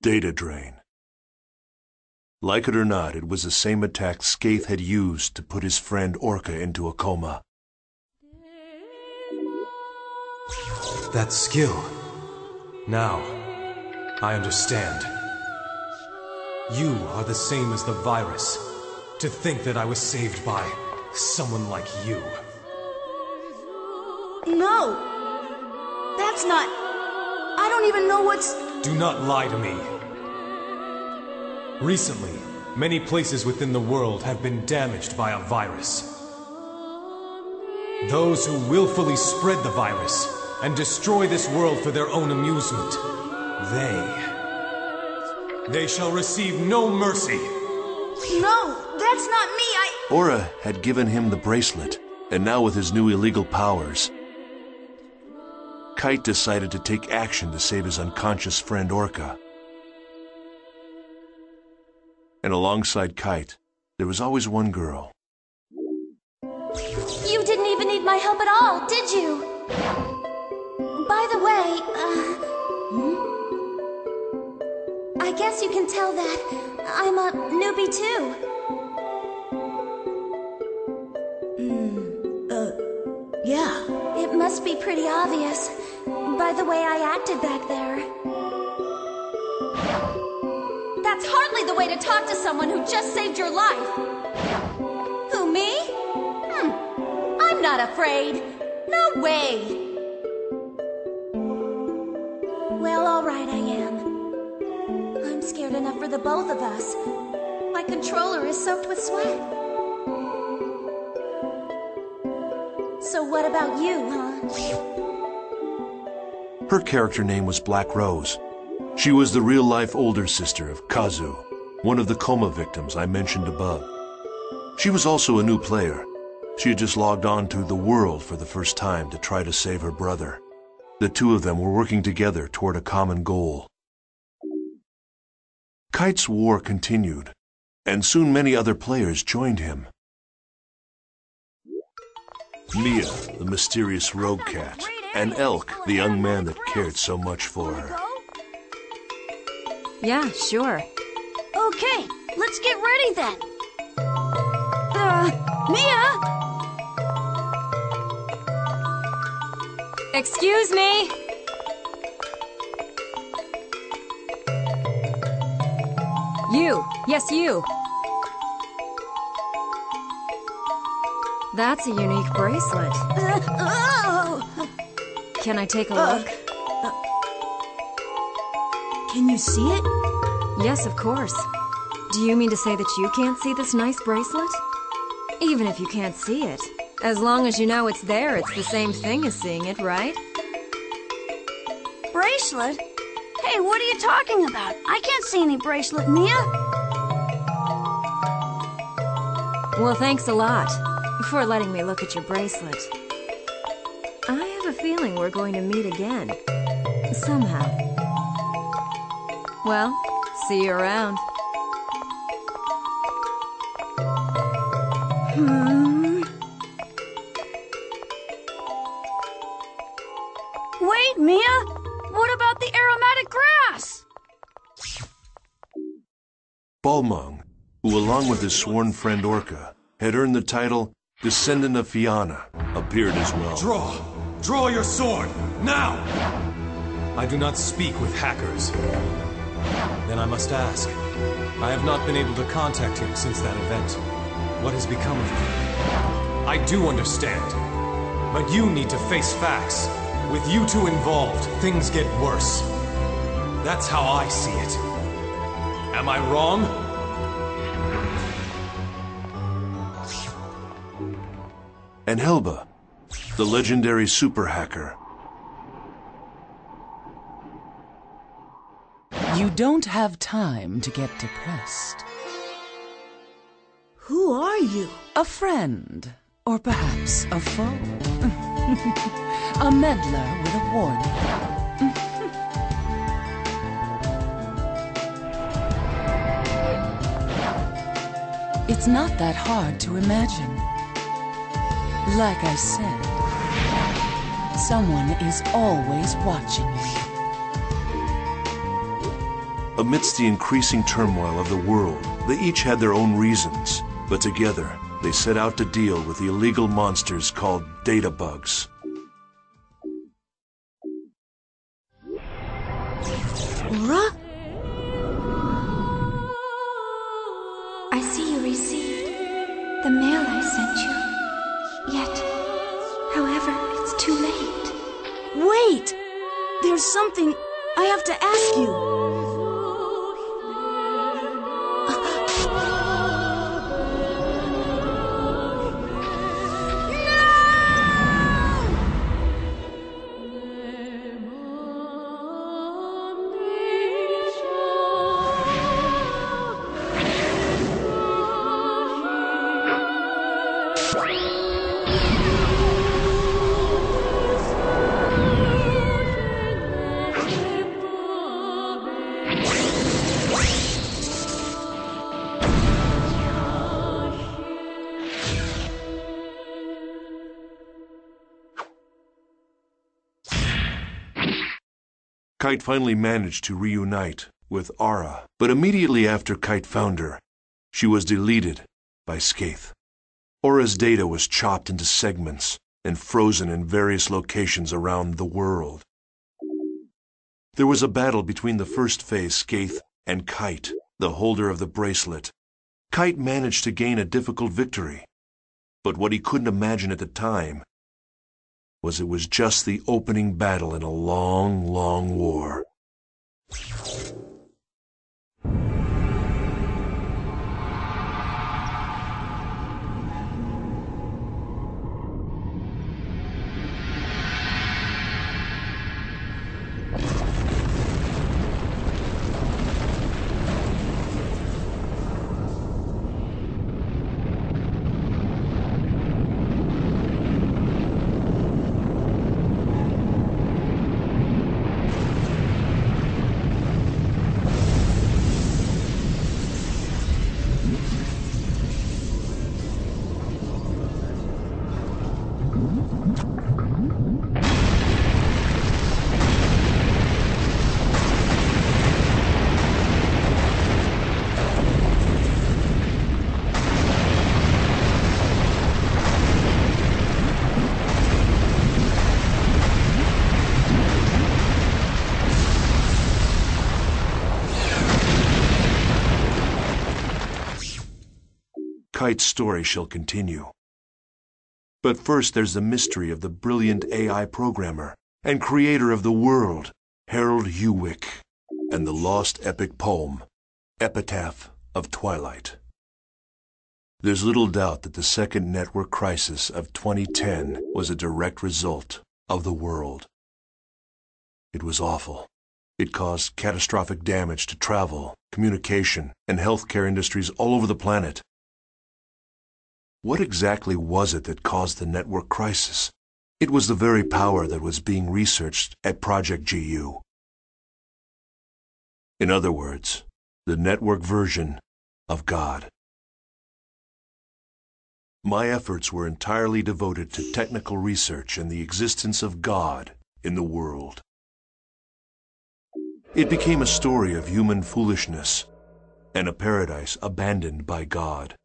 Data drain. Like it or not, it was the same attack Skeith had used to put his friend Orca into a coma. That skill. Now, I understand. You are the same as the virus. To think that I was saved by someone like you. No! That's not. I don't even know what's. Do not lie to me. Recently, many places within the world have been damaged by a virus. Those who willfully spread the virus and destroy this world for their own amusement, they. They shall receive no mercy. No, that's not me. I. Aura had given him the bracelet, and now with his new illegal powers, Kite decided to take action to save his unconscious friend Orca. And alongside Kite, there was always one girl. You didn't even need my help at all, did you? By the way, uh, hmm? I guess you can tell that I'm a newbie too. Uh, yeah. It must be pretty obvious by the way I acted back there. That's hardly the way to talk to someone who just saved your life. Who, me? Hmm. I'm not afraid. No way. Well, all right, I am. I'm scared enough for the both of us. My controller is soaked with sweat. So what about you, huh? Her character name was Black Rose. She was the real-life older sister of Kazu, one of the coma victims I mentioned above. She was also a new player. She had just logged on to the world for the first time to try to save her brother. The two of them were working together toward a common goal. Kite's war continued, and soon many other players joined him. Mia, the mysterious rogue cat, and Elk, the young man that cared so much for her. Yeah, sure. Okay, let's get ready then. Uh, Mia! Excuse me! You! Yes, you! That's a unique bracelet. Uh, oh! Can I take a Uh, look? Can you see it? Yes, of course. Do you mean to say that you can't see this nice bracelet? Even if you can't see it, as long as you know it's there, it's the same thing as seeing it, right? Bracelet? Hey, what are you talking about? I can't see any bracelet, Mia. Well, thanks a lot for letting me look at your bracelet. I have a feeling we're going to meet again. Somehow. Well, see you around. Hmm. Wait, Mia! What about the aromatic grass? Balmung, who along with his sworn friend Orca, had earned the title Descendant of Fianna, appeared as well. Draw! Draw your sword! Now! I do not speak with hackers. Then I must ask. I have not been able to contact him since that event. What has become of him? I do understand. But you need to face facts. With you two involved, things get worse. That's how I see it. Am I wrong? And Helba, the legendary super hacker. You don't have time to get depressed. Who are you? A friend, or perhaps a foe. a meddler with a warning. it's not that hard to imagine. Like I said, someone is always watching you. Amidst the increasing turmoil of the world, they each had their own reasons, but together they set out to deal with the illegal monsters called data bugs. Aura? I see you received the mail I sent you. Yet, however, it's too late. Wait! There's something I have to ask you. Kite finally managed to reunite with Aura, but immediately after Kite found her, she was deleted by Skeith. Aura's data was chopped into segments and frozen in various locations around the world. There was a battle between the first phase Skeith and Kite, the holder of the bracelet. Kite managed to gain a difficult victory, but what he couldn't imagine at the time was it was just the opening battle in a long, long war. Kite's story shall continue. But first there's the mystery of the brilliant AI programmer and creator of the world, Harald Hoerwick, and the lost epic poem, Epitaph of Twilight. There's little doubt that the second network crisis of 2010 was a direct result of the world. It was awful. It caused catastrophic damage to travel, communication, and healthcare industries all over the planet. What exactly was it that caused the network crisis? It was the very power that was being researched at Project GU. In other words, the network version of God. My efforts were entirely devoted to technical research and the existence of God in the world. It became a story of human foolishness and a paradise abandoned by God.